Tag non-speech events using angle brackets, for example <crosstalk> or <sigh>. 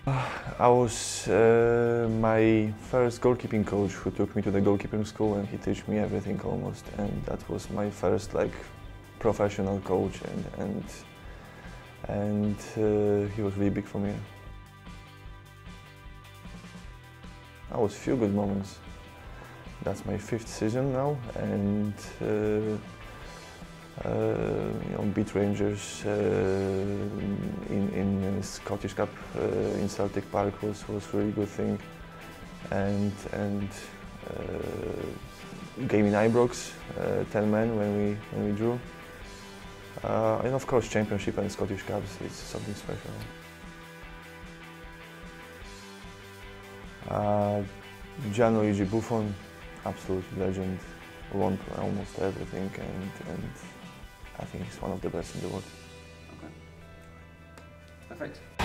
<sighs> I was uh, my first goalkeeping coach who took me to the goalkeeping school and he taught me everything almost and that was my first like professional coach and and and uh, he was really big for me. I was few good moments. That's my fifth season now and uh, uh, you know, beat Rangers uh, in, in Scottish Cup uh, in Celtic Park was, was really good thing. And, and uh, game in Ibrox, 10 men when we, when we drew. Uh, and of course Championship and Scottish Cups is something special. Uh, Gianluigi Buffon, absolute legend, won almost everything and, and I think he's one of the best in the world. Perfect.